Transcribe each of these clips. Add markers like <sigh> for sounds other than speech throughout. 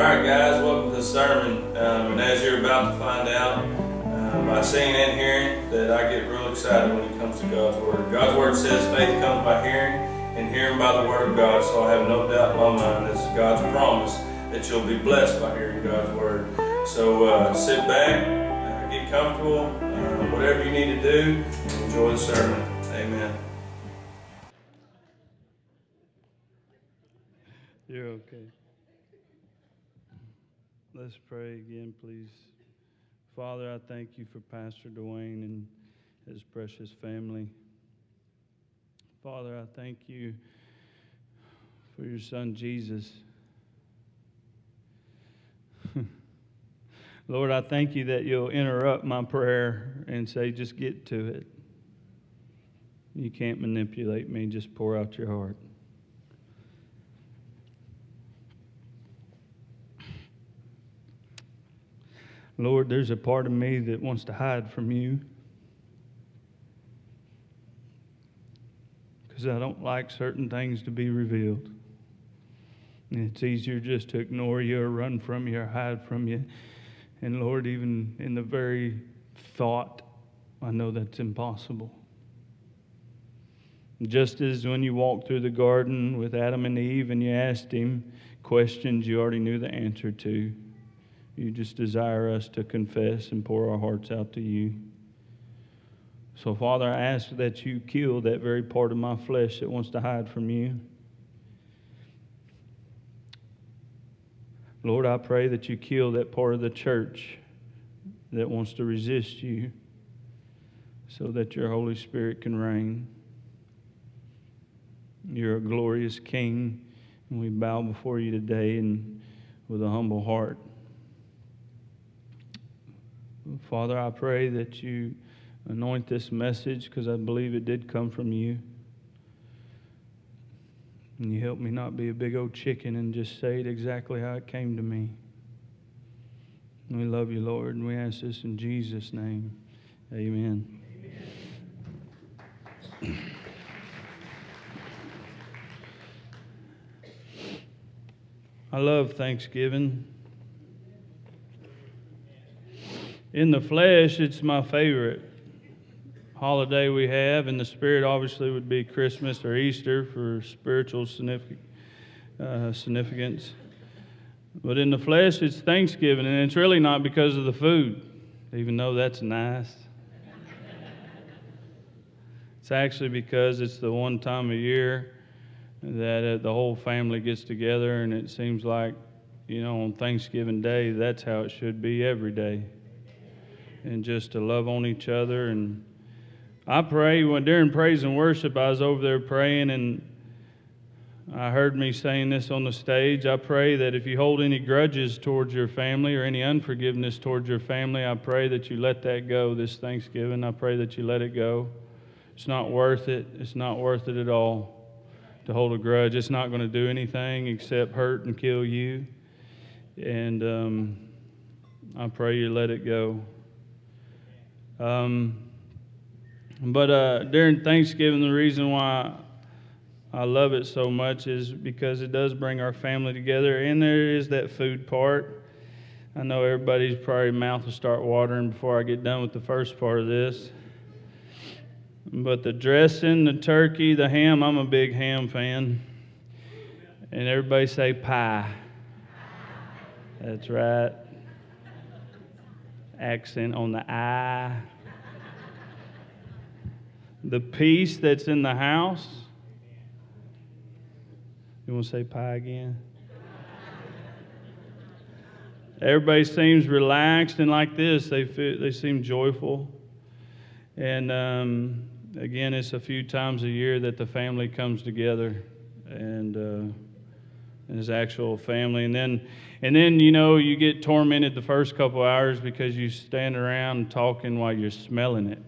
right, guys, welcome to the sermon. Um, and as you're about to find out uh, by seeing and hearing, that I get real excited when it comes to God's Word. God's Word says faith comes by hearing, and hearing by the Word of God. So I have no doubt in my mind this is God's promise that you'll be blessed by hearing God's Word. So uh, sit back, uh, get comfortable, uh, whatever you need to do, enjoy the sermon. Amen. You're okay. Let's pray again, please. Father, I thank you for Pastor Dwayne and his precious family. Father, I thank you for your son Jesus. <laughs> Lord, I thank you that you'll interrupt my prayer and say, just get to it. You can't manipulate me, just pour out your heart. Lord, there's a part of me that wants to hide from you because I don't like certain things to be revealed. It's easier just to ignore you or run from you or hide from you. And Lord, even in the very thought, I know that's impossible. Just as when you walked through the garden with Adam and Eve and you asked him questions you already knew the answer to. You just desire us to confess and pour our hearts out to you. So, Father, I ask that you kill that very part of my flesh that wants to hide from you. Lord, I pray that you kill that part of the church that wants to resist you so that your Holy Spirit can reign. You're a glorious King, and we bow before you today and with a humble heart. Father, I pray that you anoint this message because I believe it did come from you. And you help me not be a big old chicken and just say it exactly how it came to me. We love you, Lord, and we ask this in Jesus' name. Amen. Amen. I love Thanksgiving. In the flesh, it's my favorite holiday we have. In the spirit, obviously, would be Christmas or Easter for spiritual uh, significance. But in the flesh, it's Thanksgiving, and it's really not because of the food, even though that's nice. it's actually because it's the one time a year that uh, the whole family gets together, and it seems like, you know, on Thanksgiving Day, that's how it should be every day and just to love on each other. And I pray when during praise and worship, I was over there praying, and I heard me saying this on the stage. I pray that if you hold any grudges towards your family or any unforgiveness towards your family, I pray that you let that go this Thanksgiving. I pray that you let it go. It's not worth it. It's not worth it at all to hold a grudge. It's not going to do anything except hurt and kill you. And um, I pray you let it go. Um, but uh, during Thanksgiving, the reason why I love it so much is because it does bring our family together, and there is that food part. I know everybody's probably mouth will start watering before I get done with the first part of this. But the dressing, the turkey, the ham, I'm a big ham fan. And everybody say pie. That's right accent on the I. The peace that's in the house. You want to say pie again? Everybody seems relaxed and like this. They feel, they seem joyful. And um, again, it's a few times a year that the family comes together and uh, his actual family. And then and then, you know, you get tormented the first couple hours because you stand around talking while you're smelling it.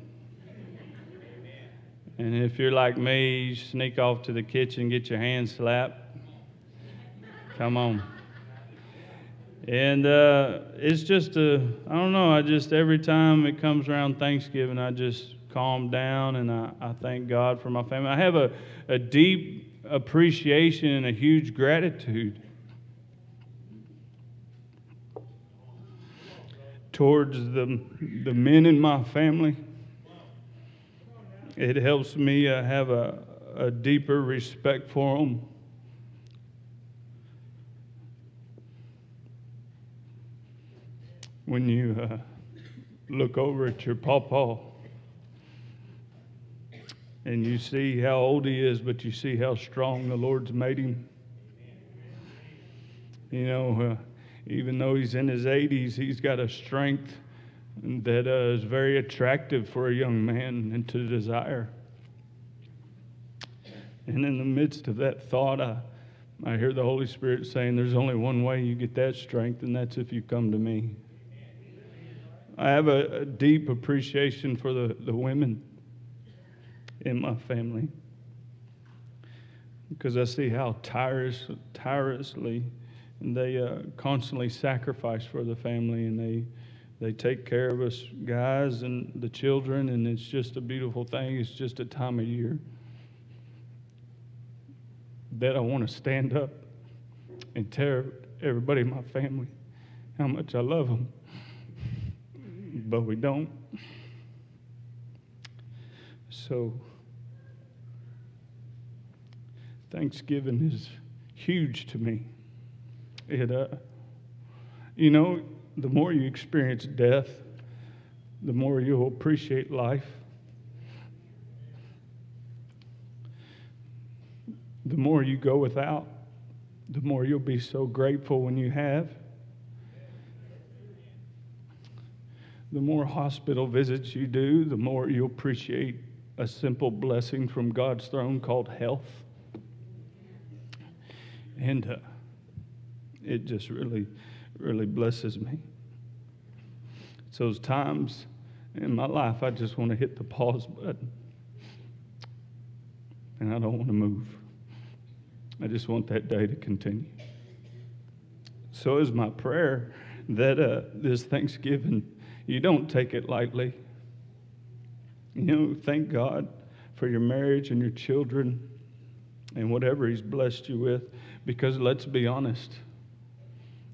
And if you're like me, you sneak off to the kitchen, get your hands slapped. Come on. And uh, it's just a, I don't know, I just, every time it comes around Thanksgiving, I just calm down and I, I thank God for my family. I have a, a deep appreciation and a huge gratitude towards the, the men in my family. It helps me uh, have a, a deeper respect for them. When you uh, look over at your pawpaw and you see how old he is, but you see how strong the Lord's made him. You know, uh, even though he's in his 80s, he's got a strength that uh, is very attractive for a young man and to desire. And in the midst of that thought, I, I hear the Holy Spirit saying, There's only one way you get that strength, and that's if you come to me. I have a, a deep appreciation for the, the women in my family. Because I see how tireless, tirelessly they uh, constantly sacrifice for the family and they they take care of us guys and the children and it's just a beautiful thing. It's just a time of year that i want to stand up and tell everybody in my family how much i love them but we don't. So thanksgiving is huge to me it, uh, you know, the more you experience death, the more you'll appreciate life. The more you go without, the more you'll be so grateful when you have. The more hospital visits you do, the more you'll appreciate a simple blessing from God's throne called health. And uh, it just really, really blesses me. So those times in my life, I just want to hit the pause button. And I don't want to move. I just want that day to continue. So is my prayer that uh, this Thanksgiving, you don't take it lightly. You know, thank God for your marriage and your children and whatever He's blessed you with. Because let's be honest,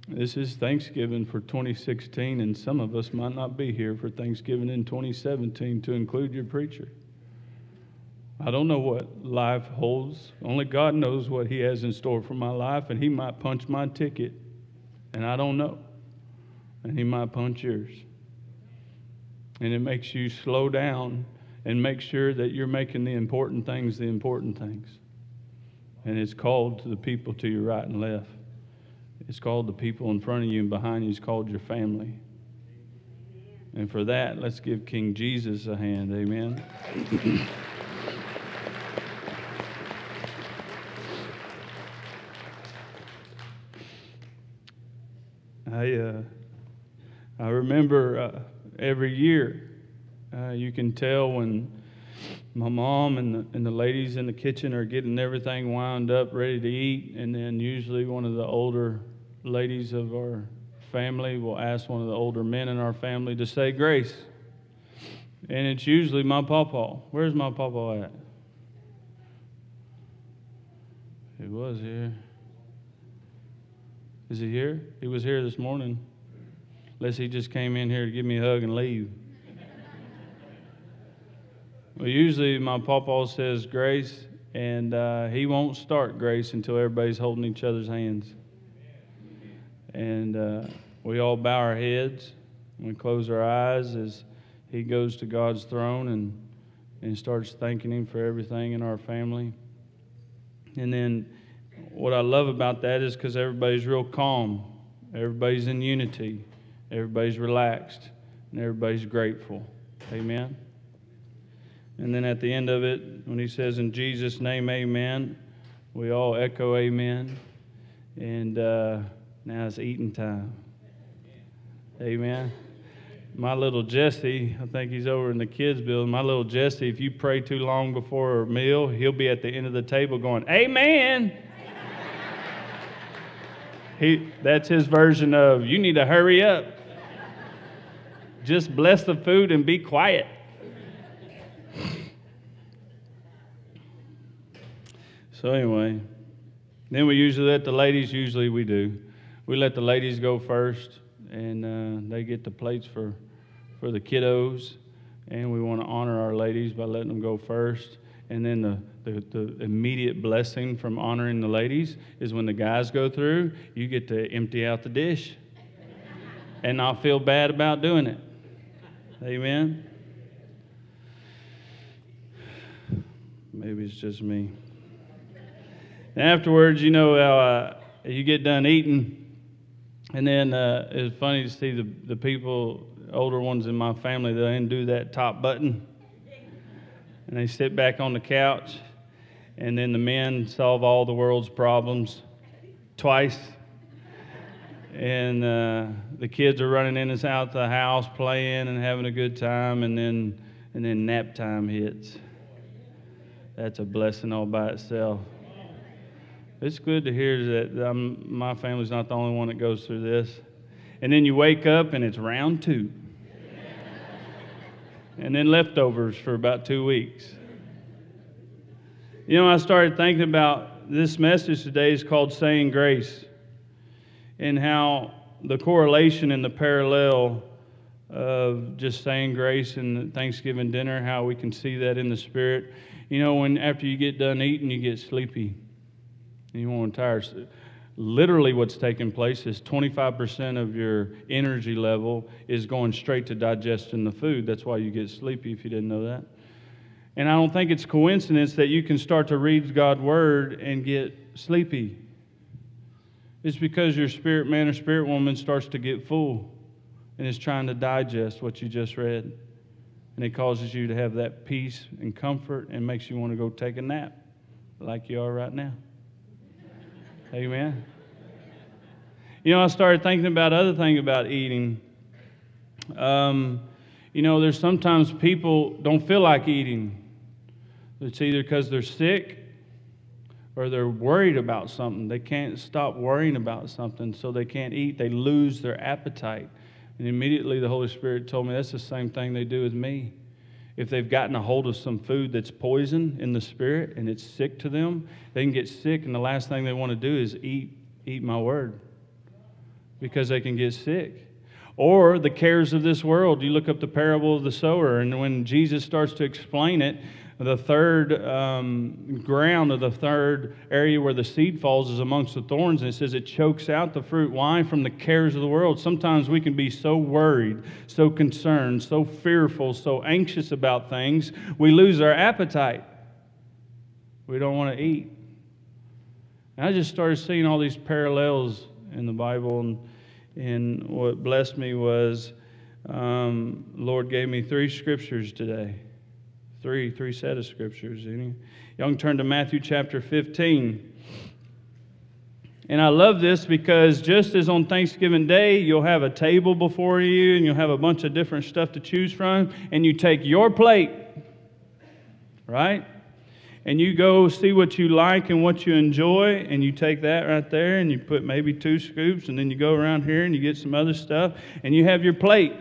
this is Thanksgiving for 2016, and some of us might not be here for Thanksgiving in 2017 to include your preacher. I don't know what life holds. Only God knows what He has in store for my life, and He might punch my ticket, and I don't know. And He might punch yours. And it makes you slow down and make sure that you're making the important things the important things. And it's called to the people to your right and left. It's called the people in front of you and behind you. It's called your family. And for that, let's give King Jesus a hand. Amen. I, uh, I remember uh, every year, uh, you can tell when my mom and the, and the ladies in the kitchen are getting everything wound up, ready to eat, and then usually one of the older ladies of our family will ask one of the older men in our family to say grace. And it's usually my papa. Where's my papa at? He was here. Is he here? He was here this morning. Unless he just came in here to give me a hug and leave. Well, usually my papa says grace, and uh, he won't start grace until everybody's holding each other's hands. And uh, we all bow our heads. And we close our eyes as he goes to God's throne and, and starts thanking him for everything in our family. And then what I love about that is because everybody's real calm, everybody's in unity, everybody's relaxed, and everybody's grateful. Amen. And then at the end of it, when he says, In Jesus' name, amen, we all echo amen. And uh, now it's eating time. Amen. My little Jesse, I think he's over in the kids' building. My little Jesse, if you pray too long before a meal, he'll be at the end of the table going, Amen. <laughs> he, that's his version of, you need to hurry up. Just bless the food and be quiet. So, anyway, then we usually let the ladies, usually we do we let the ladies go first, and uh, they get the plates for, for the kiddos. And we want to honor our ladies by letting them go first. And then the, the, the immediate blessing from honoring the ladies is when the guys go through, you get to empty out the dish <laughs> and not feel bad about doing it. Amen. Maybe it's just me. And afterwards, you know, uh, you get done eating, and then uh, it's funny to see the, the people, older ones in my family, they undo that top button, and they sit back on the couch, and then the men solve all the world's problems twice. And uh, the kids are running in and out the house playing and having a good time, and then, and then nap time hits. That's a blessing all by itself. It's good to hear that I'm, my family's not the only one that goes through this. And then you wake up and it's round two. <laughs> and then leftovers for about two weeks. You know, I started thinking about this message today is called Saying Grace and how the correlation and the parallel of just saying grace and Thanksgiving dinner, how we can see that in the spirit. You know, when after you get done eating, you get sleepy. Want to. Literally, what's taking place is 25% of your energy level is going straight to digesting the food. That's why you get sleepy if you didn't know that. And I don't think it's coincidence that you can start to read God's word and get sleepy. It's because your spirit man or spirit woman starts to get full and is trying to digest what you just read and it causes you to have that peace and comfort and makes you want to go take a nap like you are right now. Amen. You know, I started thinking about other thing about eating. Um, you know, there's sometimes people don't feel like eating. It's either because they're sick or they're worried about something. They can't stop worrying about something, so they can't eat. They lose their appetite. And immediately the Holy Spirit told me that's the same thing they do with me. If they've gotten a hold of some food that's poison in the spirit and it's sick to them, they can get sick, and the last thing they want to do is eat, eat my word because they can get sick. Or the cares of this world. You look up the parable of the sower, and when Jesus starts to explain it, the third um, ground or the third area where the seed falls is amongst the thorns, and it says it chokes out the fruit. Why? From the cares of the world. Sometimes we can be so worried, so concerned, so fearful, so anxious about things, we lose our appetite. We don't want to eat. And I just started seeing all these parallels in the Bible, and, and what blessed me was um, Lord gave me three scriptures today three, three set of scriptures. Y'all can turn to Matthew chapter 15. And I love this because just as on Thanksgiving Day, you'll have a table before you and you'll have a bunch of different stuff to choose from, and you take your plate, right? And you go see what you like and what you enjoy, and you take that right there and you put maybe two scoops, and then you go around here and you get some other stuff, and you have your plate.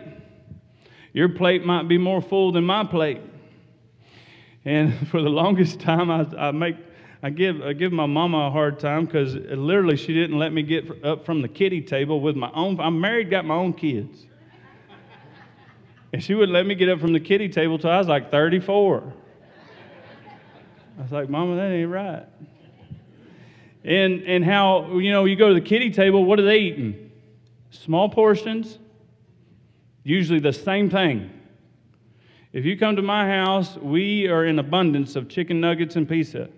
Your plate might be more full than my plate. And <laughs> for the longest time, I, I make I give I give my mama a hard time because literally she didn't let me get up from the kitty table with my own. I'm married, got my own kids, and she wouldn't let me get up from the kitty table till I was like 34. I was like, Mama, that ain't right. And and how you know you go to the kitty table, what are they eating? Small portions, usually the same thing. If you come to my house, we are in abundance of chicken nuggets and pizza.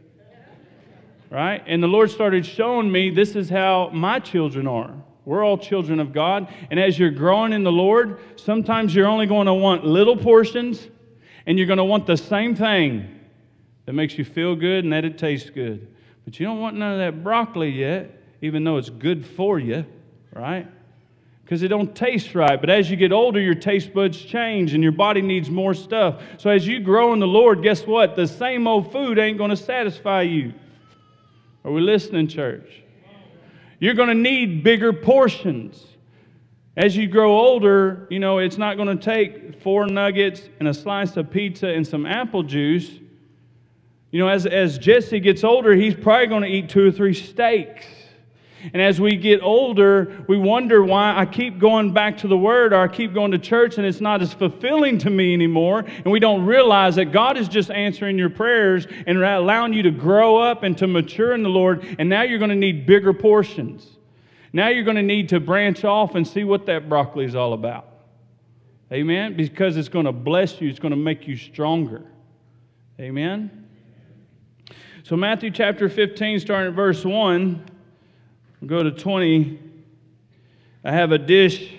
Right? And the Lord started showing me this is how my children are. We're all children of God. And as you're growing in the Lord, sometimes you're only going to want little portions and you're going to want the same thing that makes you feel good and that it tastes good. But you don't want none of that broccoli yet, even though it's good for you, right? Because it don't taste right. But as you get older, your taste buds change and your body needs more stuff. So as you grow in the Lord, guess what? The same old food ain't going to satisfy you. Are we listening, church? You're going to need bigger portions. As you grow older, you know, it's not going to take four nuggets and a slice of pizza and some apple juice. You know, as, as Jesse gets older, he's probably going to eat two or three steaks And as we get older, we wonder why I keep going back to the Word or I keep going to church and it's not as fulfilling to me anymore. And we don't realize that God is just answering your prayers and allowing you to grow up and to mature in the Lord. And now you're going to need bigger portions. Now you're going to need to branch off and see what that broccoli is all about. Amen? Because it's going to bless you, it's going to make you stronger. Amen? So, Matthew chapter 15, starting at verse 1, we'll go to 20. I have a dish.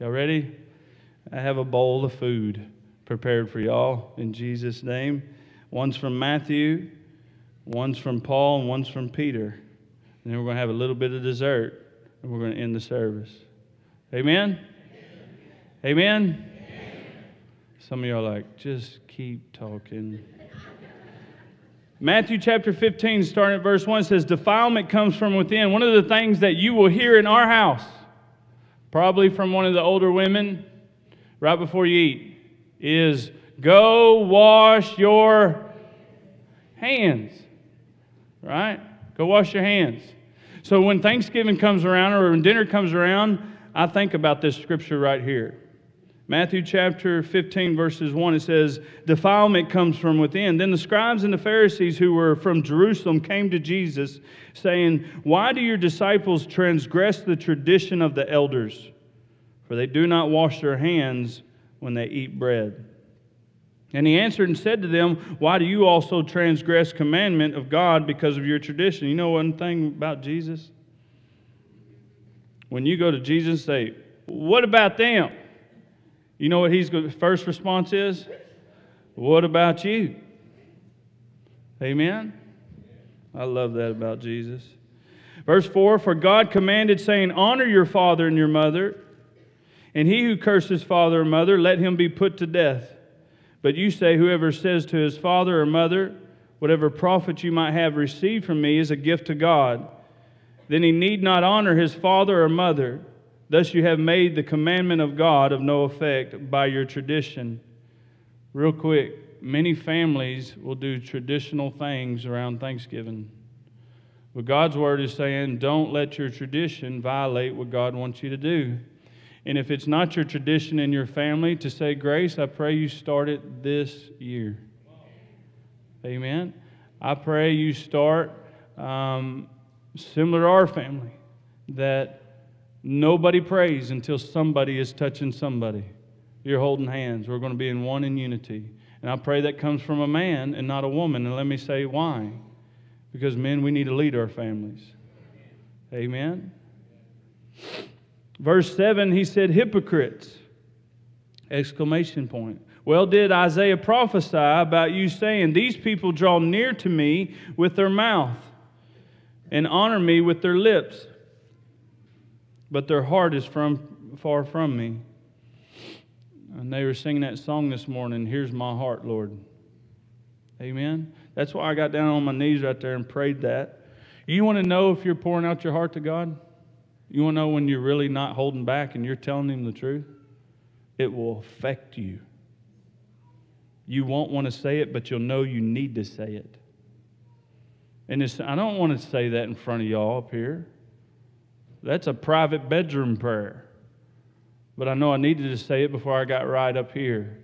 Y'all ready? I have a bowl of food prepared for y'all in Jesus' name. One's from Matthew, one's from Paul, and one's from Peter. And then we're going to have a little bit of dessert and we're going to end the service. Amen? Amen? Amen? Some of are like, just keep talking. Matthew chapter 15, starting at verse 1, says, Defilement comes from within. One of the things that you will hear in our house, probably from one of the older women, right before you eat, is go wash your hands. Right? Go wash your hands. So when Thanksgiving comes around or when dinner comes around, I think about this scripture right here. Matthew chapter 15, verses 1, it says, Defilement comes from within. Then the scribes and the Pharisees who were from Jerusalem came to Jesus, saying, Why do your disciples transgress the tradition of the elders? For they do not wash their hands when they eat bread. And he answered and said to them, Why do you also transgress commandment of God because of your tradition? You know one thing about Jesus? When you go to Jesus say, What about them? You know what his first response is? What about you? Amen? I love that about Jesus. Verse 4 For God commanded, saying, Honor your father and your mother, and he who curses father or mother, let him be put to death. But you say, Whoever says to his father or mother, Whatever profit you might have received from me is a gift to God, then he need not honor his father or mother. Thus you have made the commandment of God of no effect by your tradition. Real quick, many families will do traditional things around Thanksgiving. But God's word is saying, don't let your tradition violate what God wants you to do. And if it's not your tradition in your family to say grace, I pray you start it this year. Amen. I pray you start um, similar to our family, that nobody prays until somebody is touching somebody. You're holding hands. We're going to be in one in unity. And I pray that comes from a man and not a woman. And let me say why. Because men, we need to lead our families. Amen. Verse 7, he said, hypocrites! Exclamation point. Well, did Isaiah prophesy about you saying, These people draw near to me with their mouth and honor me with their lips, but their heart is from, far from me. And they were singing that song this morning, Here's My Heart, Lord. Amen. That's why I got down on my knees right there and prayed that. You want to know if you're pouring out your heart to God? You want to know when you're really not holding back and you're telling him the truth? It will affect you. You won't want to say it, but you'll know you need to say it. And I don't want to say that in front of y'all up here. That's a private bedroom prayer. But I know I needed to say it before I got right up here.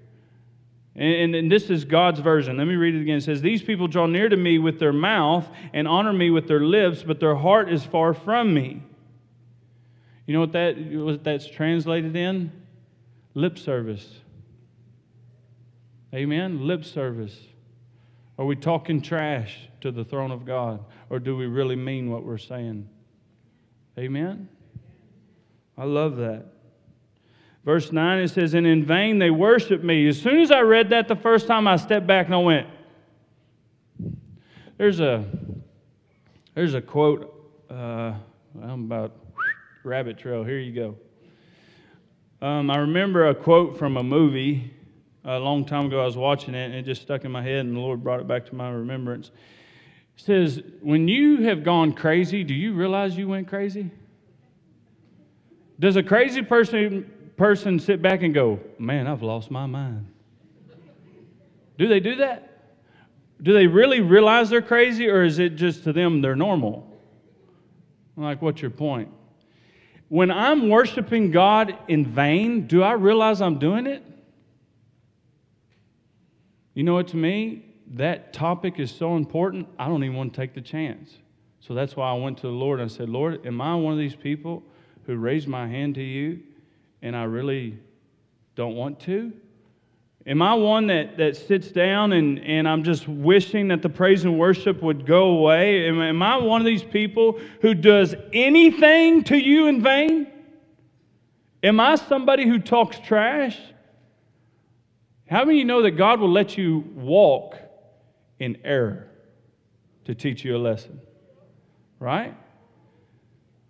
And, and, this is God's version. Let me read it again. It says, These people draw near to me with their mouth and honor me with their lips, but their heart is far from me. You know what, that, what that's translated in? Lip service. Amen? Lip service. Are we talking trash to the throne of God? Or do we really mean what we're saying? Amen? I love that. Verse 9, it says, And in vain they worship me. As soon as I read that the first time, I stepped back and I went, There's a, there's a quote, uh, I'm about rabbit trail. Here you go. Um, I remember a quote from a movie a long time ago. I was watching it and it just stuck in my head, and the Lord brought it back to my remembrance. Says, When you have gone crazy, do you realize you went crazy? Does a crazy person, person sit back and go, Man, I've lost my mind? Do they do that? Do they really realize they're crazy, or is it just to them they're normal? I'm like, what's your point? When I'm worshiping God in vain, do I realize I'm doing it? You know what, to me, that topic is so important, I don't even want to take the chance. So that's why I went to the Lord and I said, Lord, am I one of these people who raised my hand to you and I really don't want to? Am I one that, that sits down and, and I'm just wishing that the praise and worship would go away? Am, am I one of these people who does anything to you in vain? Am I somebody who talks trash? How many of you know that God will let you walk in error to teach you a lesson? Right?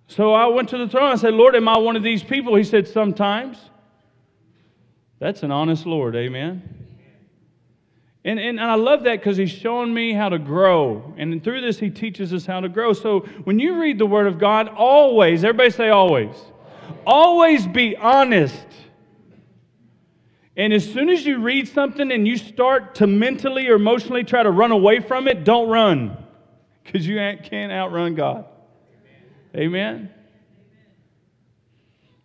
So I went to the throne. I said, Lord, am I one of these people? He said, Sometimes. That's an honest Lord, amen. And, and I love that because he's showing me how to grow. And through this, he teaches us how to grow. So when you read the Word of God, always, everybody say always, always be honest. And as soon as you read something and you start to mentally or emotionally try to run away from it, don't run because you can't outrun God. Amen. Amen.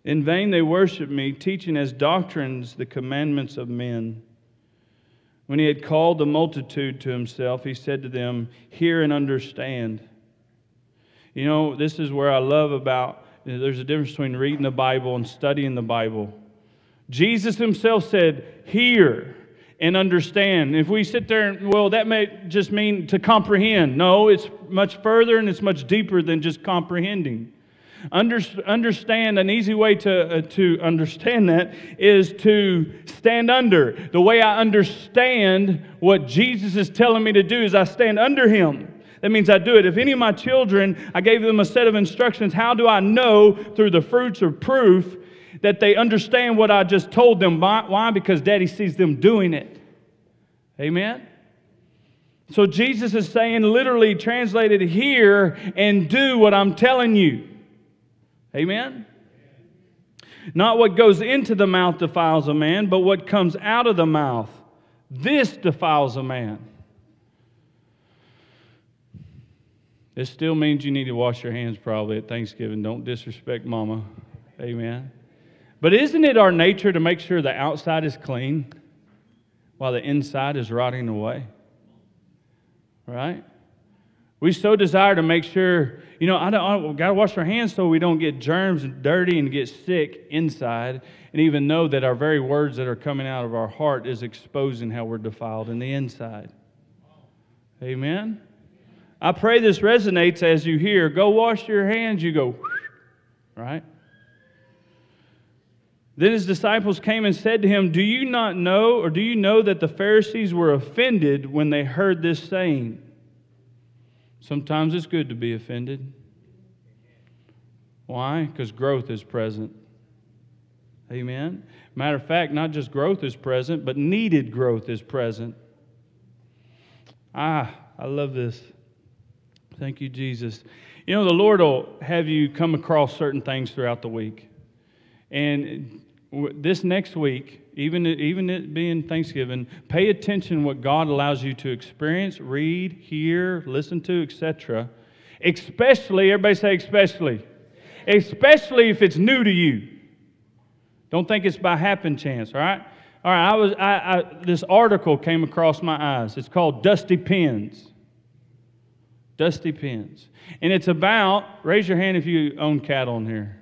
In vain they worship me, teaching as doctrines the commandments of men. When he had called the multitude to himself, he said to them, Hear and understand. You know, this is where I love about there's a difference between reading the Bible and studying the Bible. Jesus himself said, Hear and understand. If we sit there well, that may just mean to comprehend. No, it's much further and it's much deeper than just comprehending. Under, understand an easy way to, uh, to understand that is to stand under. The way I understand what Jesus is telling me to do is I stand under him. That means I do it. If any of my children, I gave them a set of instructions, how do I know through the fruits of proof that they understand what I just told them? Why? Because daddy sees them doing it. Amen? So Jesus is saying, literally translated hear and do what I'm telling you. Amen? Not what goes into the mouth defiles a man, but what comes out of the mouth. This defiles a man. This still means you need to wash your hands probably at Thanksgiving. Don't disrespect mama. Amen. But isn't it our nature to make sure the outside is clean while the inside is rotting away? Right? We so desire to make sure, you know, I don't, got to wash our hands so we don't get germs and dirty and get sick inside, and even know that our very words that are coming out of our heart is exposing how we're defiled in the inside. Amen. I pray this resonates as you hear, go wash your hands, you go, right? Then his disciples came and said to him, Do you not know, or do you know that the Pharisees were offended when they heard this saying? Sometimes it's good to be offended. Why? Because growth is present. Amen. Matter of fact, not just growth is present, but needed growth is present. Ah, I love this. Thank you, Jesus. You know, the Lord will have you come across certain things throughout the week. And this next week, even, even it being Thanksgiving, pay attention what God allows you to experience, read, hear, listen to, etc. Especially, everybody say especially. Especially if it's new to you. Don't think it's by happen chance, all right? All right, I was, I, I, this article came across my eyes. It's called Dusty Pens. Dusty Pens. And it's about, raise your hand if you own cattle in here.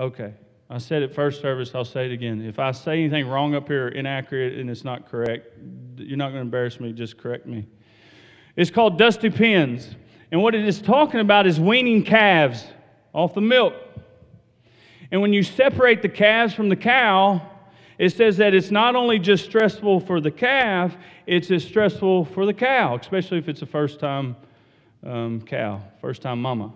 Okay. I said it first service, I'll say it again. If I say anything wrong up here, inaccurate, and it's not correct, you're not going to embarrass me, just correct me. It's called Dusty Pens. And what it is talking about is weaning calves off the milk. And when you separate the calves from the cow, it says that it's not only just stressful for the calf, it's as stressful for the cow, especially if it's a first time um, cow, first time mama.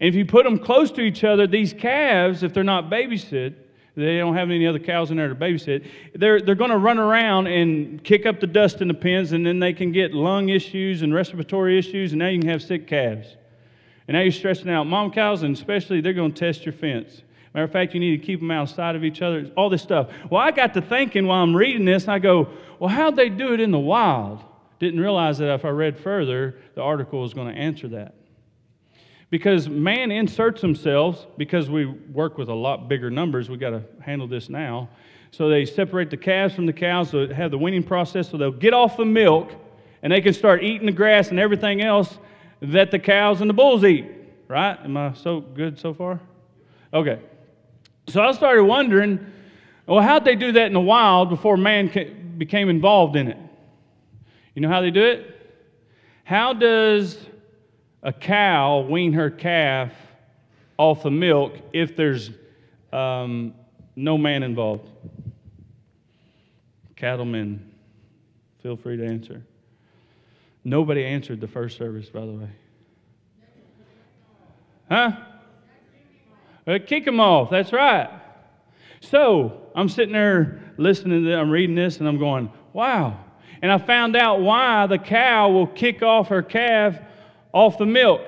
And if you put them close to each other, these calves, if they're not babysit, they don't have any other cows in there to babysit, they're, they're going to run around and kick up the dust in the pens, and then they can get lung issues and respiratory issues, and now you can have sick calves. And now you're stressing out mom cows, and especially they're going to test your fence. Matter of fact, you need to keep them outside of each other, all this stuff. Well, I got to thinking while I'm reading this, I go, well, how'd they do it in the wild? Didn't realize that if I read further, the article was going to answer that. Because man inserts themselves, because we work with a lot bigger numbers, we got to handle this now. So they separate the calves from the cows, so have the weaning process, so they'll get off the milk and they can start eating the grass and everything else that the cows and the bulls eat. Right? Am I so good so far? Okay. So I started wondering, well, how'd they do that in the wild before man became involved in it? You know how they do it? How does a cow wean her calf off the milk if there's um, no man involved? Cattlemen, feel free to answer. Nobody answered the first service, by the way. Huh? Uh, kick them off. That's right. So I'm sitting there listening to I'm reading this, and I'm going, wow. And I found out why the cow will kick off her calf off the milk.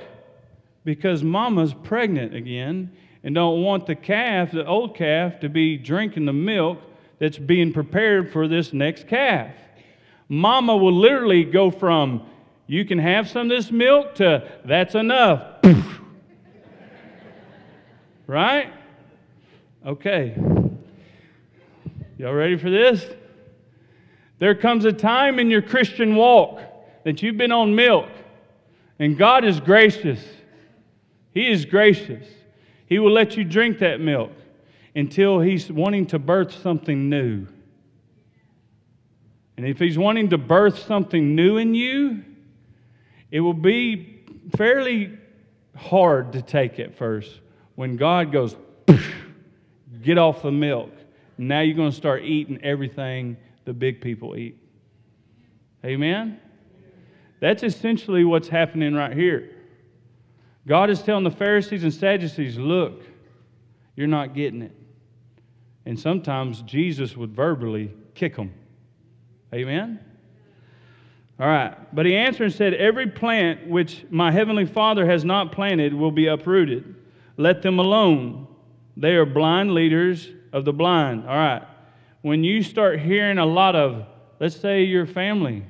Because mama's pregnant again and don't want the calf, the old calf, to be drinking the milk that's being prepared for this next calf. Mama will literally go from, you can have some of this milk, to, that's enough. <laughs> right? Okay. Y'all ready for this? There comes a time in your Christian walk that you've been on milk, and God is gracious. He is gracious. He will let you drink that milk until He's wanting to birth something new. And if He's wanting to birth something new in you, it will be fairly hard to take at first when God goes, get off the milk. Now you're going to start eating everything the big people eat. Amen? That's essentially what's happening right here. God is telling the Pharisees and Sadducees, look, you're not getting it. And sometimes Jesus would verbally kick them. Amen? All right. But he answered and said, Every plant which my heavenly Father has not planted will be uprooted. Let them alone. They are blind leaders of the blind. All right when you start hearing a lot of, let's say your family,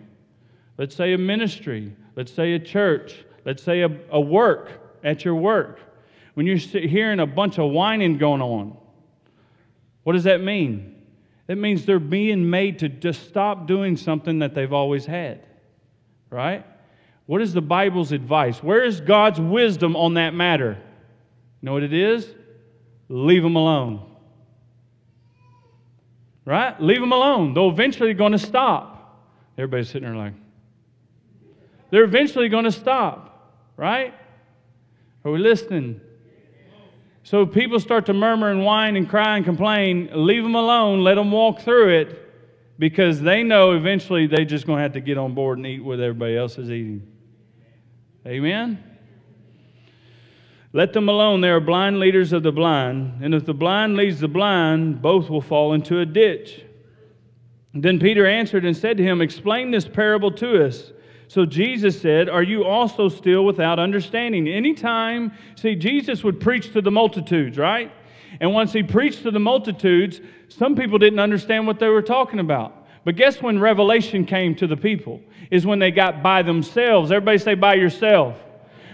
let's say a ministry, let's say a church, let's say a, a work at your work, when you're hearing a bunch of whining going on, what does that mean? It means they're being made to just stop doing something that they've always had, right? What is the Bible's advice? Where is God's wisdom on that matter? You know what it is? Leave them alone. Right? Leave them alone. They're eventually going to stop. Everybody's sitting there like, they're eventually going to stop. Right? Are we listening? So people start to murmur and whine and cry and complain. Leave them alone. Let them walk through it because they know eventually they're just going to have to get on board and eat what everybody else is eating. Amen? Let them alone. They are blind leaders of the blind. And if the blind leads the blind, both will fall into a ditch. Then Peter answered and said to him, Explain this parable to us. So Jesus said, Are you also still without understanding? Anytime, see, Jesus would preach to the multitudes, right? And once he preached to the multitudes, some people didn't understand what they were talking about. But guess when revelation came to the people? Is when they got by themselves. Everybody say, by yourself.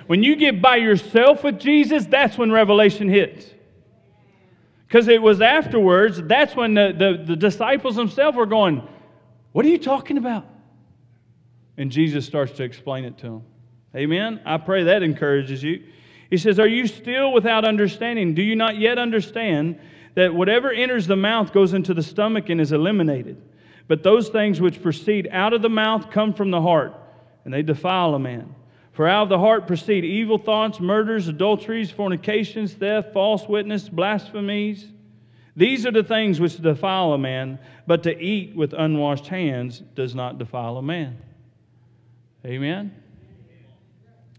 When you get by yourself with Jesus, that's when revelation hits. Because it was afterwards, that's when the, the, the disciples themselves were going, What are you talking about? And Jesus starts to explain it to him. Amen? I pray that encourages you. He says, Are you still without understanding? Do you not yet understand that whatever enters the mouth goes into the stomach and is eliminated? But those things which proceed out of the mouth come from the heart, and they defile a man. For out of the heart proceed evil thoughts, murders, adulteries, fornications, theft, false witness, blasphemies. These are the things which defile a man, but to eat with unwashed hands does not defile a man. Amen?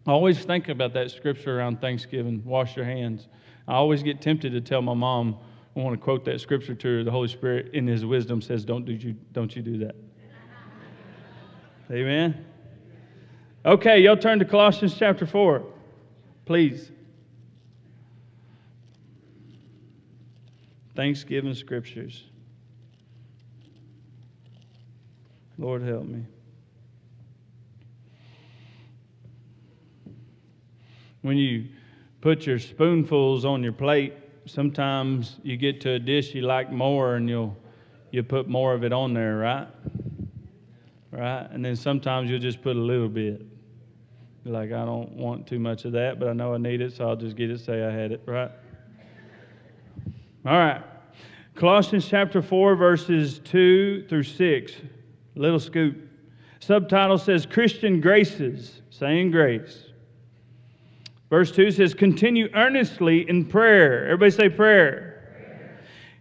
I always think about that scripture around Thanksgiving wash your hands. I always get tempted to tell my mom, I want to quote that scripture to her. The Holy Spirit, in His wisdom, says, Don't, do you, don't you do that. Amen? Okay, y'all turn to Colossians chapter 4, please. Thanksgiving scriptures. Lord, help me. When you put your spoonfuls on your plate, sometimes you get to a dish you like more and you'll you put more of it on there, right? Right? And then sometimes you'll just put a little bit. You're like, I don't want too much of that, but I know I need it, so I'll just get it, say I had it, right? All right. Colossians chapter 4, verses 2 through 6. Little scoop. Subtitle says Christian Graces, saying grace. Verse 2 says, Continue earnestly in prayer. Everybody say prayer. prayer.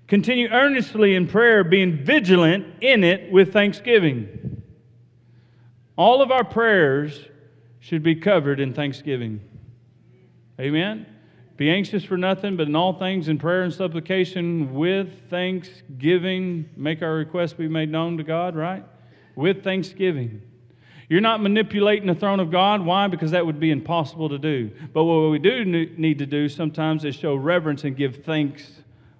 Continue earnestly in prayer, being vigilant in it with thanksgiving. All of our prayers should be covered in thanksgiving. Amen? Be anxious for nothing, but in all things in prayer and supplication with thanksgiving, make our requests be made known to God, right? With thanksgiving. You're not manipulating the throne of God. Why? Because that would be impossible to do. But what we do need to do sometimes is show reverence and give thanks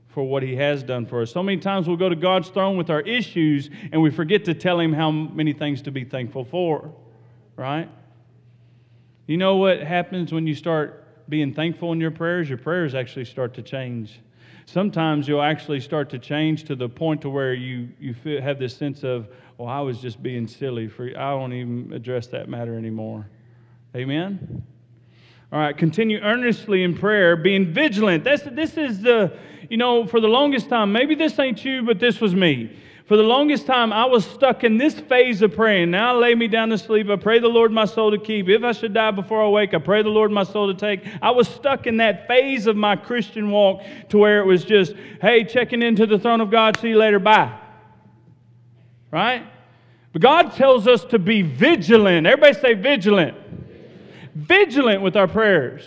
for what He has done for us. So many times we'll go to God's throne with our issues and we forget to tell Him how many things to be thankful for, right? You know what happens when you start being thankful in your prayers, your prayers actually start to change. Sometimes you'll actually start to change to the point to where you, you feel, have this sense of, well, I was just being silly. For, I don't even address that matter anymore. Amen? All right, continue earnestly in prayer, being vigilant. That's, this is the, you know, for the longest time, maybe this ain't you, but this was me. For the longest time, I was stuck in this phase of praying. Now I lay me down to sleep. I pray the Lord my soul to keep. If I should die before I wake, I pray the Lord my soul to take. I was stuck in that phase of my Christian walk to where it was just, hey, checking into the throne of God, see you later, bye. Right? But God tells us to be vigilant. Everybody say vigilant. Vigilant with our prayers.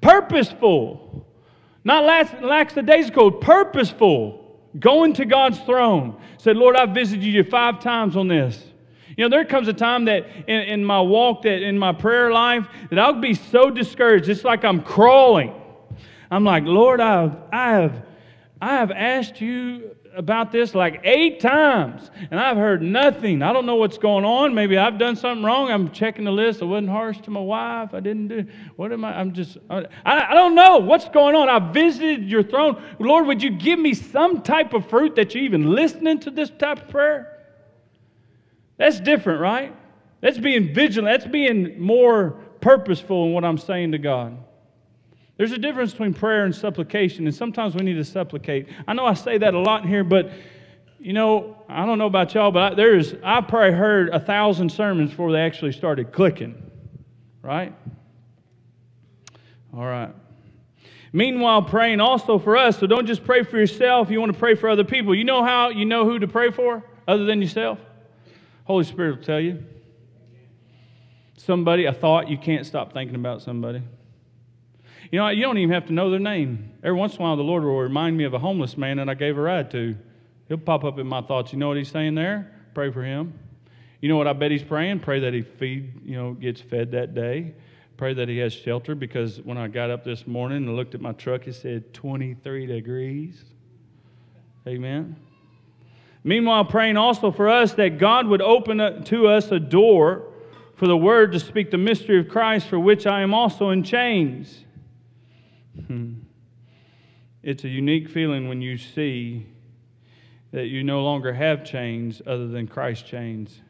Purposeful. Not lax, lackadaisical, purposeful going to God's throne, said, Lord, I've visited you five times on this. You know, there comes a time that in, in my walk, that in my prayer life, that I'll be so discouraged. It's like I'm crawling. I'm like, Lord, I've, I have, I have asked you about this like eight times, and I've heard nothing. I don't know what's going on. Maybe I've done something wrong. I'm checking the list. I wasn't harsh to my wife. I didn't do. What am I? I'm just. I, I don't know what's going on. I visited your throne, Lord. Would you give me some type of fruit that you're even listening to this type of prayer? That's different, right? That's being vigilant. That's being more purposeful in what I'm saying to God. There's a difference between prayer and supplication, and sometimes we need to supplicate. I know I say that a lot here, but you know, I don't know about y'all, but there's I probably heard a thousand sermons before they actually started clicking. Right? All right. Meanwhile, praying also for us. So don't just pray for yourself. You want to pray for other people. You know how you know who to pray for other than yourself? Holy Spirit will tell you. Somebody, a thought, you can't stop thinking about somebody. You know, you don't even have to know their name. Every once in a while, the Lord will remind me of a homeless man that I gave a ride to. He'll pop up in my thoughts. You know what he's saying there? Pray for him. You know what I bet he's praying? Pray that he feed, you know, gets fed that day. Pray that he has shelter because when I got up this morning and looked at my truck, it said 23 degrees. Amen. Meanwhile, praying also for us that God would open to us a door for the word to speak the mystery of Christ, for which I am also in chains. Hmm. It's a unique feeling when you see that you no longer have chains other than Christ's chains.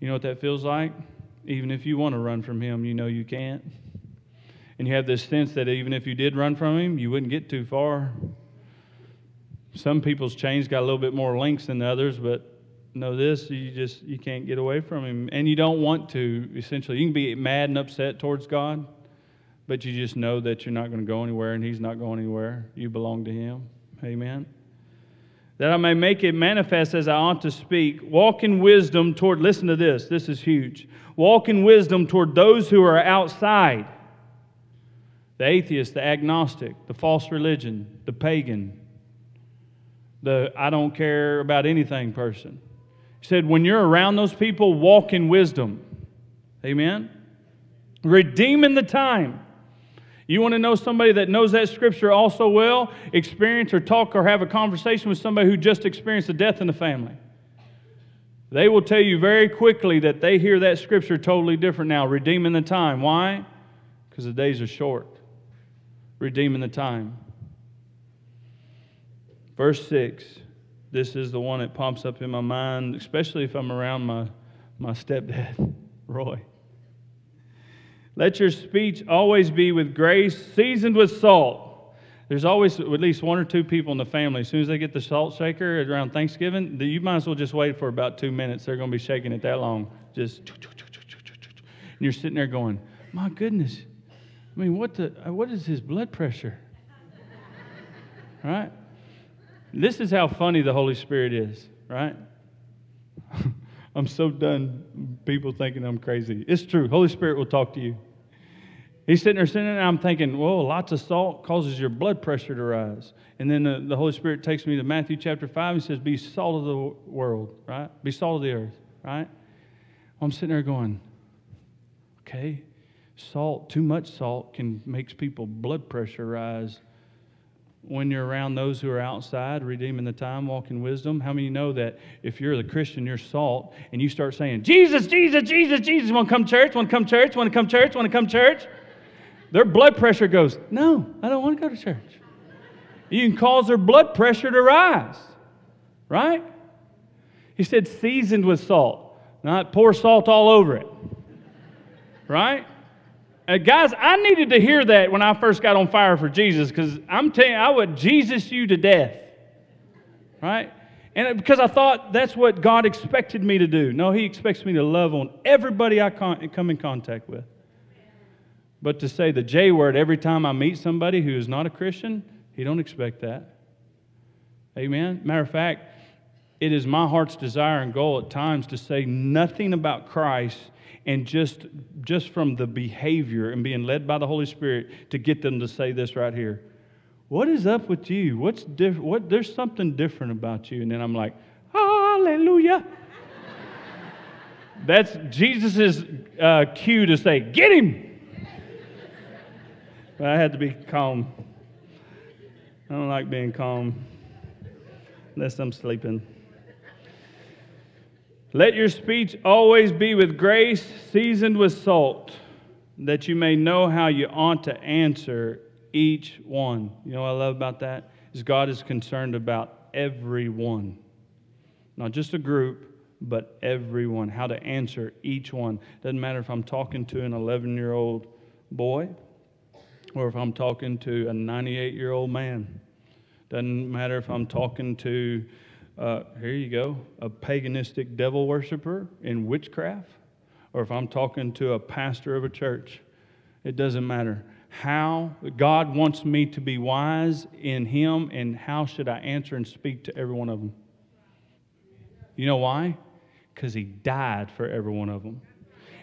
You know what that feels like? Even if you want to run from Him, you know you can't. And you have this sense that even if you did run from Him, you wouldn't get too far. Some people's chains got a little bit more links than others, but know this you just you can't get away from him and you don't want to essentially you can be mad and upset towards god but you just know that you're not going to go anywhere and He's not going anywhere. You belong to Him. Amen. That I may make it manifest as I ought to speak. Walk in wisdom toward, listen to this, this is huge. Walk in wisdom toward those who are outside the atheist, the agnostic, the false religion, the pagan, the I don't care about anything person. He said, when you're around those people, walk in wisdom. Amen? Redeeming the time. You want to know somebody that knows that scripture also well? Experience or talk or have a conversation with somebody who just experienced a death in the family. They will tell you very quickly that they hear that scripture totally different now, redeeming the time. Why? Because the days are short. redeeming the time. Verse 6. This is the one that pops up in my mind, especially if I'm around my, my stepdad, <laughs> Roy. Let your speech always be with grace, seasoned with salt. There's always at least one or two people in the family. As soon as they get the salt shaker around Thanksgiving, you might as well just wait for about two minutes. They're going to be shaking it that long. Just, and you're sitting there going, my goodness. I mean, what, the, uh, what is his blood pressure? <laughs> right? This is how funny the Holy Spirit is, right? <laughs> I'm so done people thinking I'm crazy. It's true. Holy Spirit will talk to you. He's sitting there sitting there, and I'm thinking, well, lots of salt causes your blood pressure to rise. And then the, the Holy Spirit takes me to Matthew chapter 5 and says, be salt of the world, right? Be salt of the earth, right? I'm sitting there going, okay, salt, too much salt can makes people blood pressure rise when you're around those who are outside, redeeming the time, walking wisdom? How many know that if you're the Christian, you're salt, and you start saying, Jesus, Jesus, Jesus, Jesus, want to come church, want to come church, want to come church, want to come church? Their blood pressure goes, No, I don't want to go to church. You can cause their blood pressure to rise, right? He said, seasoned with salt, not pour salt all over it, right? Uh, guys, I needed to hear that when I first got on fire for Jesus because I'm telling you, I would Jesus you to death. Right? And because I thought that's what God expected me to do. No, He expects me to love on everybody I come in contact with. But to say the J word every time I meet somebody who is not a Christian, He don't expect that. Amen? Matter of fact, it is my heart's desire and goal at times to say nothing about Christ and just, just from the behavior and being led by the Holy Spirit to get them to say this right here. What is up with you? What's different? What, there's something different about you. And then I'm like, hallelujah. <laughs> That's Jesus' uh, cue to say, get him. But I had to be calm. I don't like being calm unless I'm sleeping. Let your speech always be with grace, seasoned with salt, that you may know how you ought to answer each one. You know what I love about that? Is God is concerned about everyone. Not just a group, but everyone. How to answer each one. Doesn't matter if I'm talking to an 11 year old boy or if I'm talking to a 98 year old man. Doesn't matter if I'm talking to uh, here you go, a paganistic devil worshiper in witchcraft, or if I'm talking to a pastor of a church, it doesn't matter. How God wants me to be wise in Him, and how should I answer and speak to every one of them? You know why? Because He died for every one of them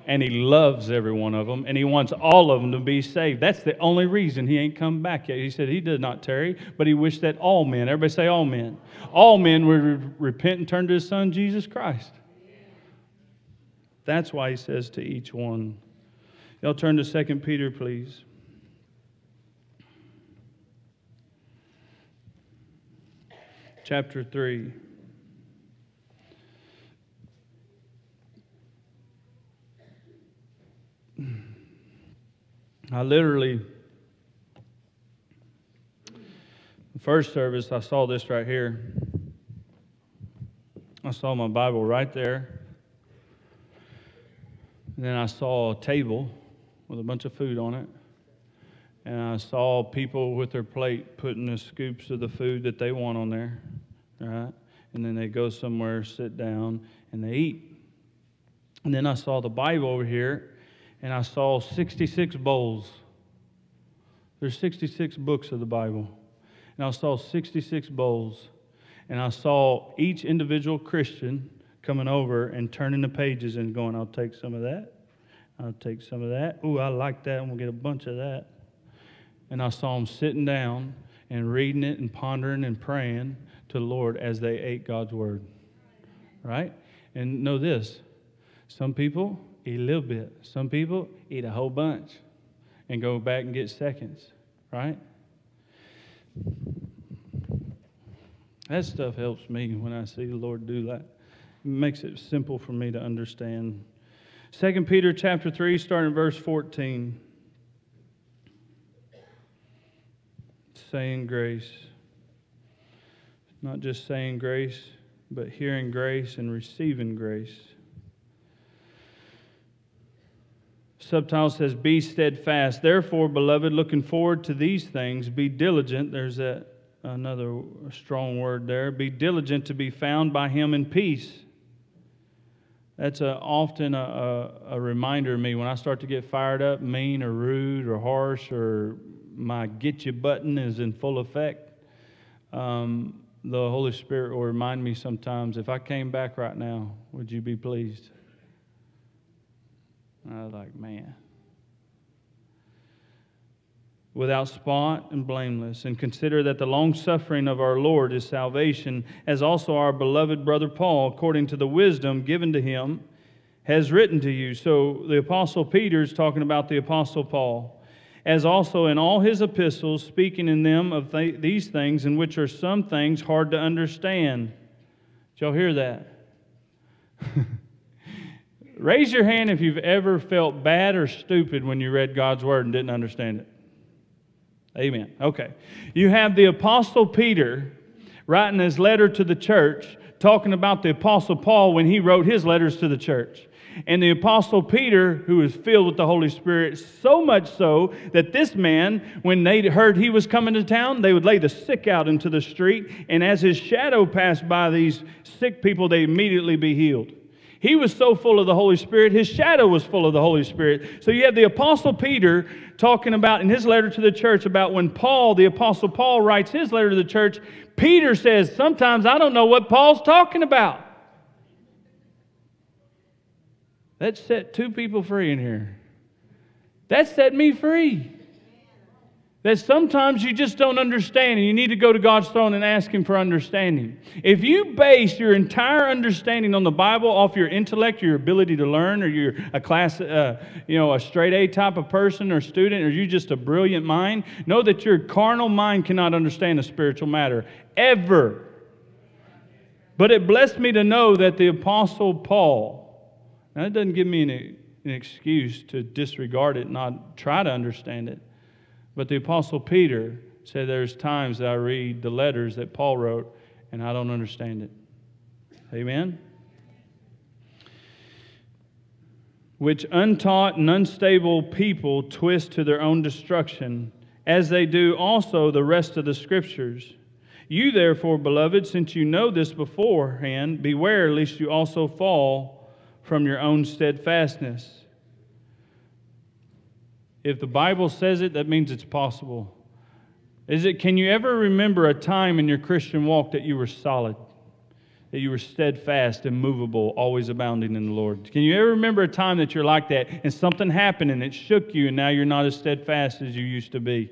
and he loves every one of them, and he wants all of them to be saved. That's the only reason he ain't come back yet. He said he did not tarry, but he wished that all men, everybody say all men, all men would re- repent and turn to his son, Jesus Christ. That's why he says to each one. Y'all turn to 2 Peter, please. Chapter 3. <clears throat> I literally, first service, I saw this right here. I saw my Bible right there. And then I saw a table with a bunch of food on it. And I saw people with their plate putting the scoops of the food that they want on there. Right? And then they go somewhere, sit down, and they eat. And then I saw the Bible over here and I saw 66 bowls. There's 66 books of the Bible. And I saw 66 bowls. And I saw each individual Christian coming over and turning the pages and going, I'll take some of that. I'll take some of that. Ooh, I like that. I'm going to get a bunch of that. And I saw them sitting down and reading it and pondering and praying to the Lord as they ate God's word. Right? And know this some people, eat a little bit. Some people eat a whole bunch and go back and get seconds, right? That stuff helps me when I see the Lord do that. It makes it simple for me to understand. 2 Peter chapter 3, starting verse 14. saying grace. Not just saying grace, but hearing grace and receiving grace. Subtitle says, Be steadfast. Therefore, beloved, looking forward to these things, be diligent. There's that another strong word there. Be diligent to be found by him in peace. That's a, often a, a, a reminder to me when I start to get fired up, mean or rude or harsh, or my get you button is in full effect. Um, the Holy Spirit will remind me sometimes if I came back right now, would you be pleased? I was like, man. Without spot and blameless, and consider that the long suffering of our Lord is salvation, as also our beloved brother Paul, according to the wisdom given to him, has written to you. So the Apostle Peter is talking about the Apostle Paul, as also in all his epistles, speaking in them of th- these things, in which are some things hard to understand. Did y'all hear that? <laughs> Raise your hand if you've ever felt bad or stupid when you read God's word and didn't understand it. Amen. Okay. You have the Apostle Peter writing his letter to the church, talking about the Apostle Paul when he wrote his letters to the church. And the Apostle Peter, who was filled with the Holy Spirit, so much so that this man, when they heard he was coming to town, they would lay the sick out into the street. And as his shadow passed by these sick people, they immediately be healed. He was so full of the Holy Spirit, his shadow was full of the Holy Spirit. So you have the Apostle Peter talking about in his letter to the church about when Paul, the Apostle Paul, writes his letter to the church. Peter says, Sometimes I don't know what Paul's talking about. That set two people free in here. That set me free that sometimes you just don't understand and you need to go to God's throne and ask Him for understanding. If you base your entire understanding on the Bible off your intellect, your ability to learn, or you're a class, uh, you know, a straight A type of person or student, or you're just a brilliant mind, know that your carnal mind cannot understand a spiritual matter ever. But it blessed me to know that the Apostle Paul, now that doesn't give me an, an excuse to disregard it and not try to understand it. But the Apostle Peter said there's times that I read the letters that Paul wrote and I don't understand it. Amen? Which untaught and unstable people twist to their own destruction, as they do also the rest of the Scriptures. You, therefore, beloved, since you know this beforehand, beware lest you also fall from your own steadfastness. If the Bible says it, that means it's possible. Is it, can you ever remember a time in your Christian walk that you were solid, that you were steadfast, and immovable, always abounding in the Lord? Can you ever remember a time that you're like that and something happened and it shook you and now you're not as steadfast as you used to be?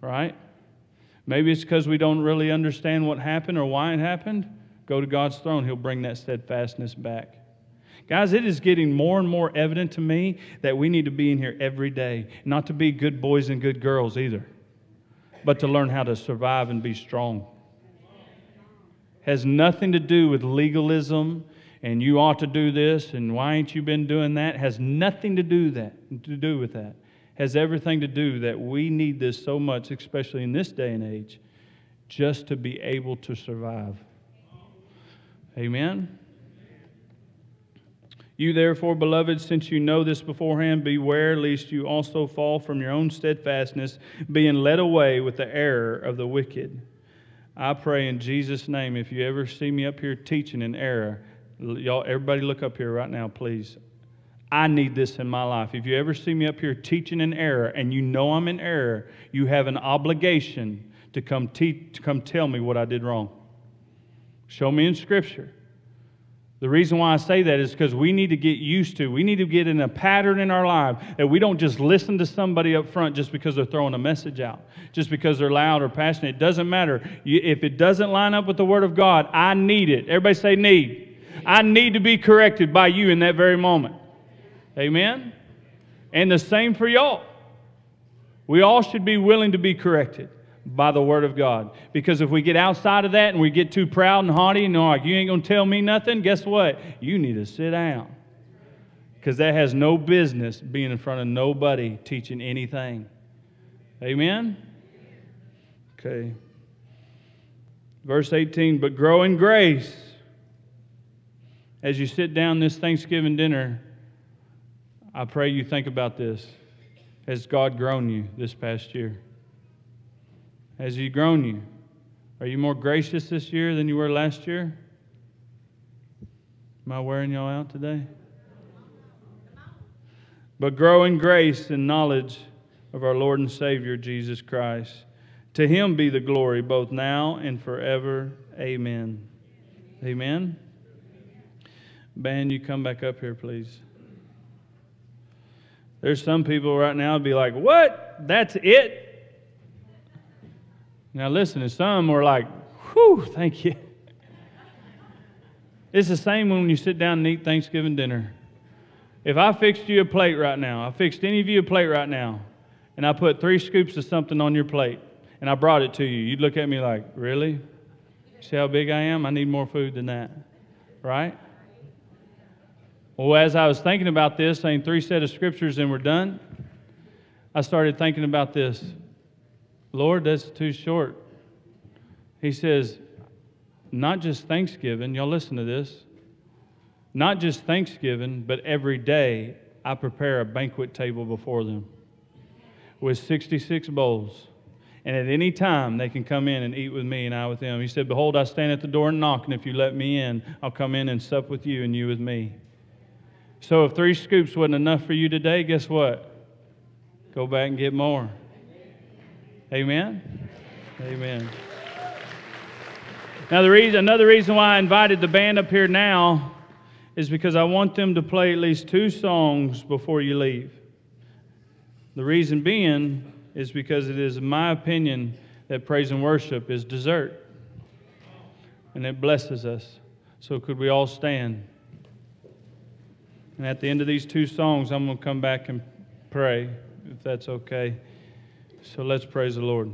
Right? Maybe it's because we don't really understand what happened or why it happened. Go to God's throne, He'll bring that steadfastness back. Guys, it is getting more and more evident to me that we need to be in here every day. Not to be good boys and good girls either, but to learn how to survive and be strong. Has nothing to do with legalism and you ought to do this and why ain't you been doing that? Has nothing to do that to do with that. Has everything to do that we need this so much, especially in this day and age, just to be able to survive. Amen. You, therefore, beloved, since you know this beforehand, beware lest you also fall from your own steadfastness, being led away with the error of the wicked. I pray in Jesus' name, if you ever see me up here teaching in error, y'all, everybody look up here right now, please. I need this in my life. If you ever see me up here teaching in error and you know I'm in error, you have an obligation to come, te- to come tell me what I did wrong. Show me in Scripture. The reason why I say that is because we need to get used to, we need to get in a pattern in our life that we don't just listen to somebody up front just because they're throwing a message out, just because they're loud or passionate. It doesn't matter. If it doesn't line up with the Word of God, I need it. Everybody say, need. I need to be corrected by you in that very moment. Amen? And the same for y'all. We all should be willing to be corrected by the Word of God. Because if we get outside of that and we get too proud and haughty and like, you ain't going to tell me nothing, guess what? You need to sit down. Because that has no business being in front of nobody teaching anything. Amen? Okay. Verse 18, but grow in grace. As you sit down this Thanksgiving dinner, I pray you think about this. Has God grown you this past year? Has He grown you? Are you more gracious this year than you were last year? Am I wearing y'all out today? But grow in grace and knowledge of our Lord and Savior Jesus Christ. To him be the glory both now and forever. Amen. Amen. Ben, you come back up here, please. There's some people right now be like, What? That's it? Now listen, and some are like, Whew, thank you. It's the same when you sit down and eat Thanksgiving dinner. If I fixed you a plate right now, I fixed any of you a plate right now, and I put three scoops of something on your plate, and I brought it to you, you'd look at me like, Really? See how big I am? I need more food than that. Right? Well, as I was thinking about this, saying three set of scriptures and we're done, I started thinking about this. Lord, that's too short. He says, not just Thanksgiving, y'all listen to this. Not just Thanksgiving, but every day I prepare a banquet table before them with 66 bowls. And at any time they can come in and eat with me and I with them. He said, Behold, I stand at the door and knock, and if you let me in, I'll come in and sup with you and you with me. So if three scoops wasn't enough for you today, guess what? Go back and get more. Amen? Amen. Now, the reason, another reason why I invited the band up here now is because I want them to play at least two songs before you leave. The reason being is because it is my opinion that praise and worship is dessert and it blesses us. So, could we all stand? And at the end of these two songs, I'm going to come back and pray, if that's okay. So let's praise the Lord.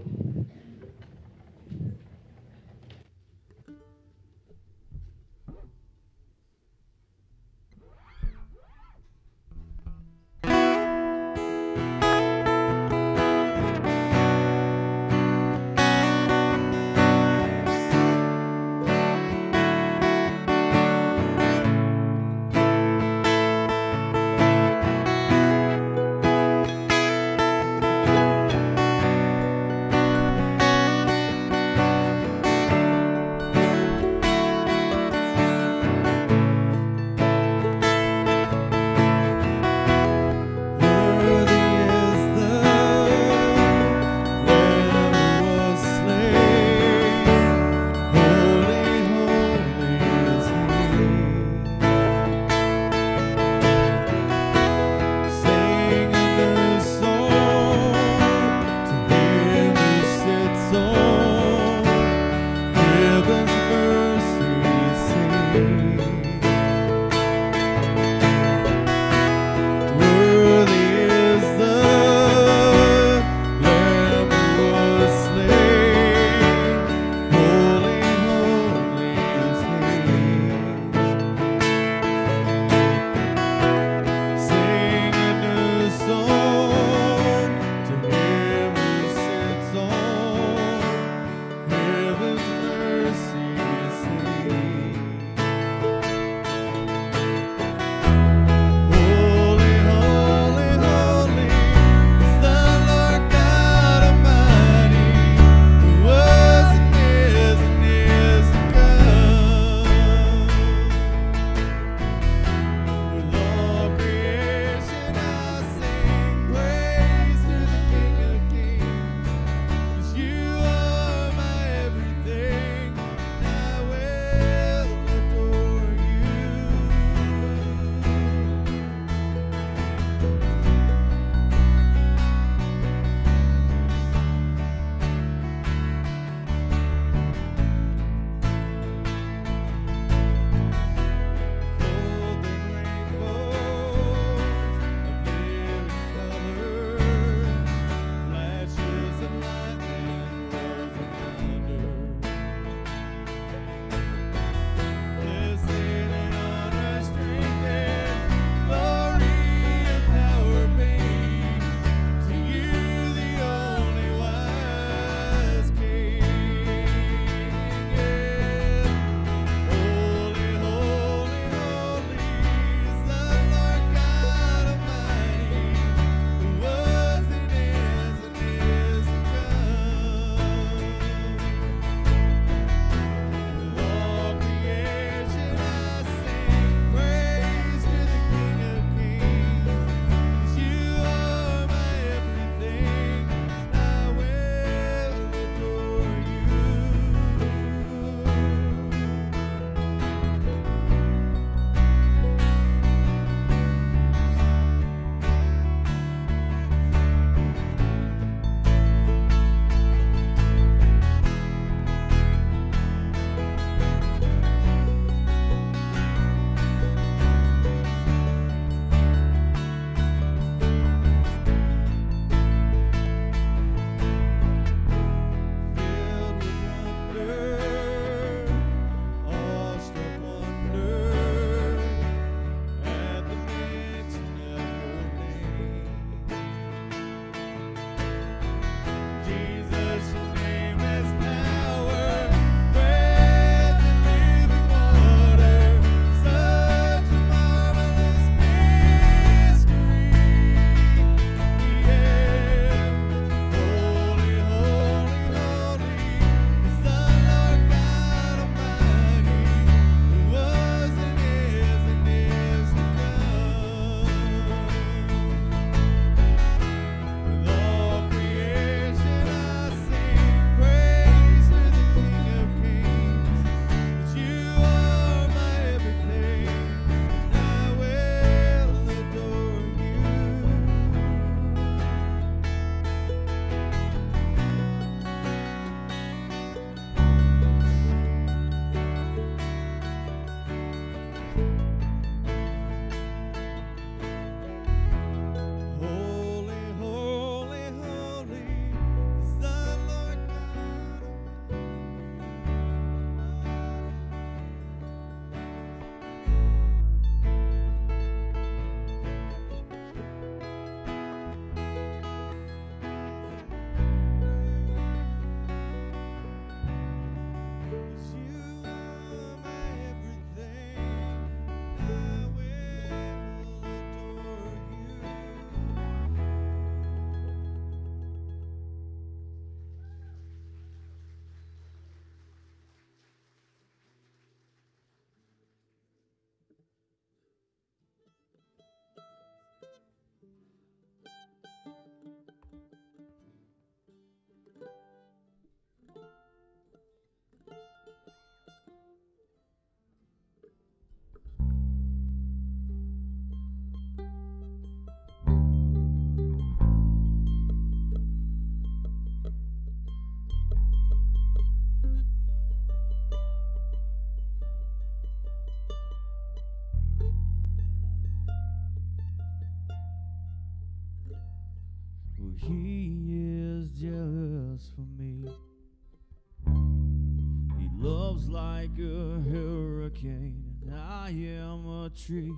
Like a hurricane, and I am a tree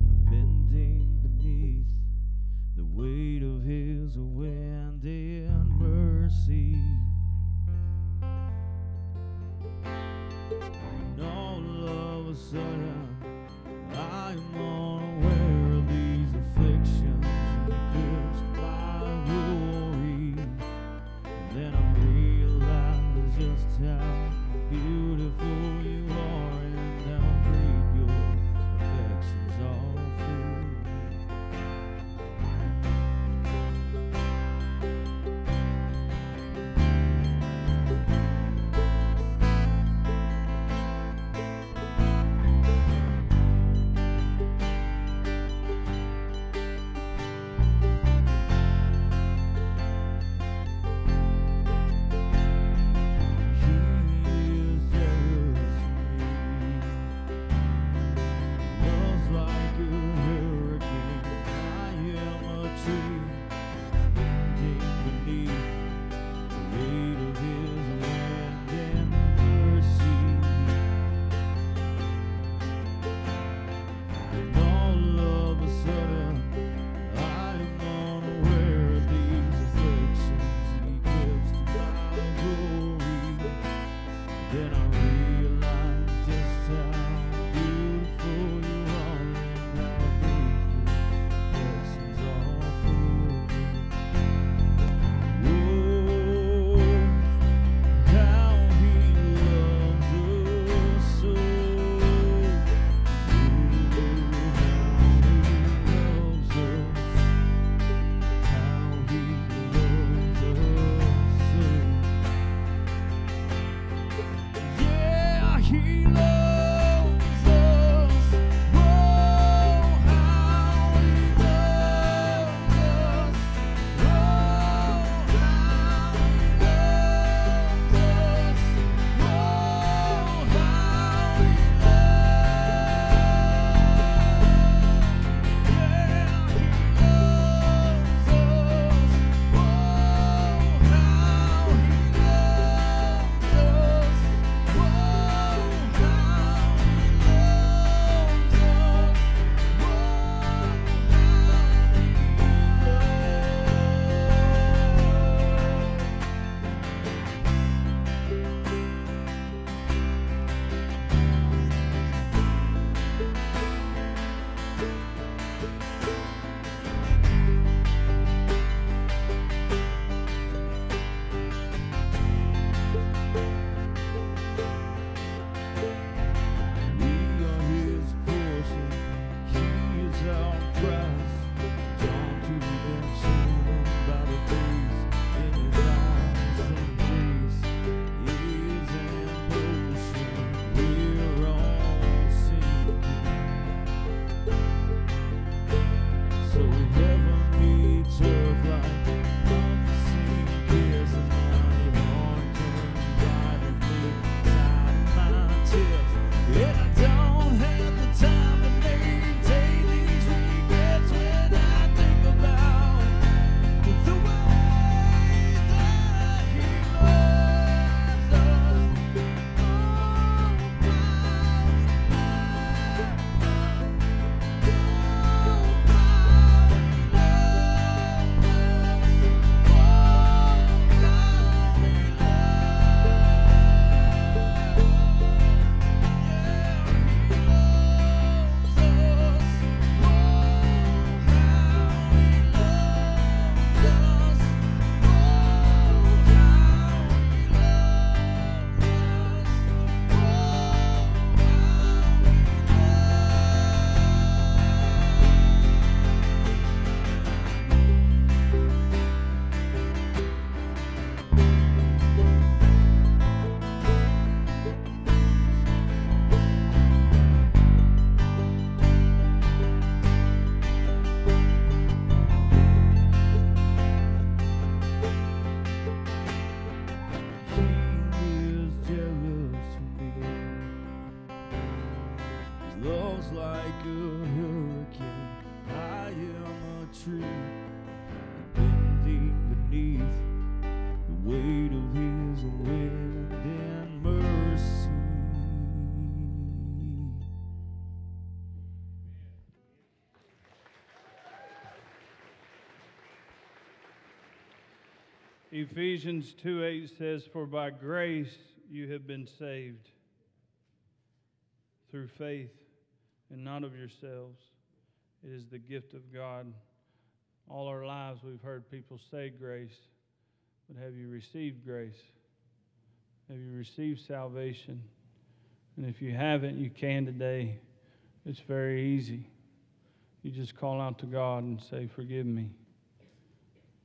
bending beneath the weight of his wind and mercy. And all of a sudden, Ephesians 2 8 says, For by grace you have been saved through faith and not of yourselves. It is the gift of God. All our lives we've heard people say grace, but have you received grace? Have you received salvation? And if you haven't, you can today. It's very easy. You just call out to God and say, Forgive me.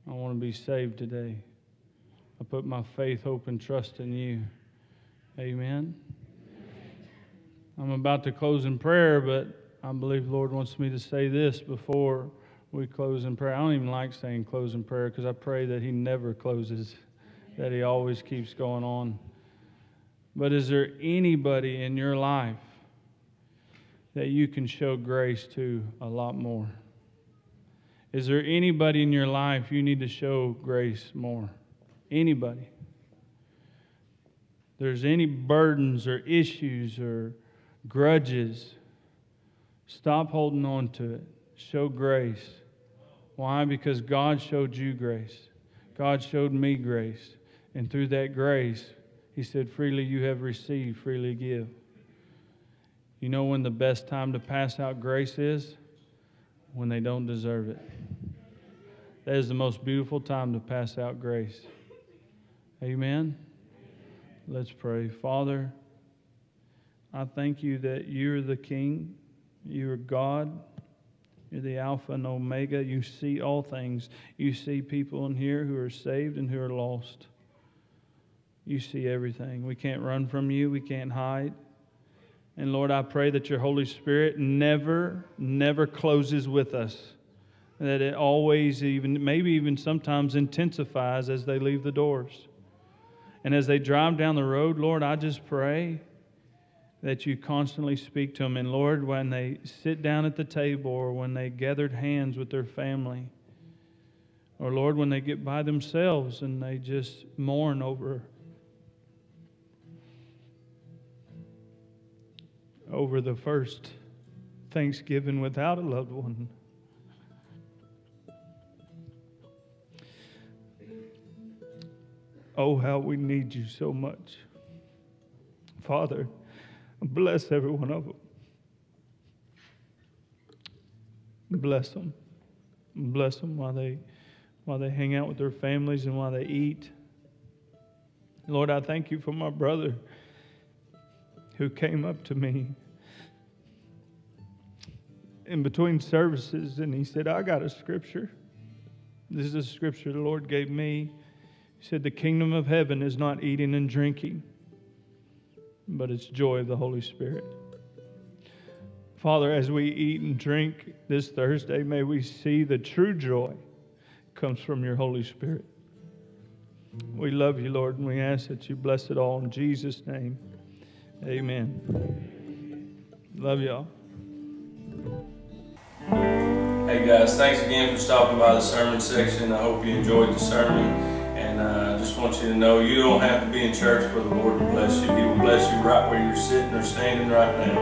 I want to be saved today. I put my faith, hope, and trust in you. Amen. I'm about to close in prayer, but I believe Lord wants me to say this before we close in prayer. I don't even like saying close in prayer because I pray that He never closes, that He always keeps going on. But is there anybody in your life that you can show grace to a lot more? Is there anybody in your life you need to show grace more? Anybody? There's any burdens or issues or grudges, stop holding on to it. Show grace. Why? Because God showed you grace. God showed me grace. And through that grace, He said, freely you have received, freely give. You know when the best time to pass out grace is? When they don't deserve it. That is the most beautiful time to pass out grace. Amen. Let's pray. Father, I thank you that you're the King, you're God, you're the Alpha and Omega. You see all things. You see people in here who are saved and who are lost. You see everything. We can't run from you, we can't hide. And Lord, I pray that your Holy Spirit never, never closes with us. That it always, even maybe even sometimes intensifies as they leave the doors. And as they drive down the road, Lord, I just pray that you constantly speak to them. And Lord, when they sit down at the table or when they gathered hands with their family, or Lord, when they get by themselves and they just mourn over over the first Thanksgiving without a loved one. Oh, how we need you so much. Father, bless every one of them. Bless them. Bless them while they, while they hang out with their families and while they eat. Lord, I thank you for my brother who came up to me in between services and he said, I got a scripture. This is a scripture the Lord gave me. Said, The kingdom of heaven is not eating and drinking, but it's joy of the Holy Spirit. Father, as we eat and drink this Thursday, may we see the true joy comes from your Holy Spirit. We love you, Lord, and we ask that you bless it all in Jesus' name. Amen. Love y'all. Hey guys, thanks again for stopping by the sermon section. I hope you enjoyed the sermon. Just want you to know you don't have to be in church for the Lord to bless you. He will bless you right where you're sitting or standing right now.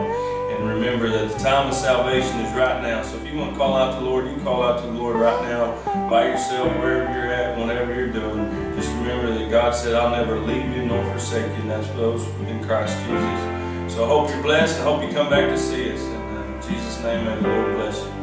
And remember that the time of salvation is right now. So if you want to call out to the Lord, you call out to the Lord right now by yourself, wherever you're at, whatever you're doing. Just remember that God said, I'll never leave you nor forsake you. And that's those in Christ Jesus. So I hope you're blessed. I hope you come back to see us. Uh, in Jesus' name, may the Lord bless you.